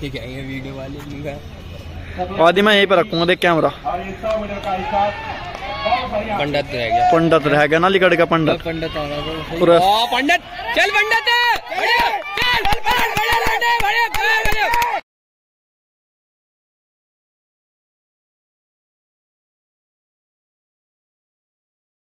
ठीक है ये वीडियो वाले लिंक मैं यहीं पर रखूँगा देख कैमरा। पंडित रह गया। पंडित रह गया ना लिकड़ का पंडित। पंडित तो पंडित चल पंडित।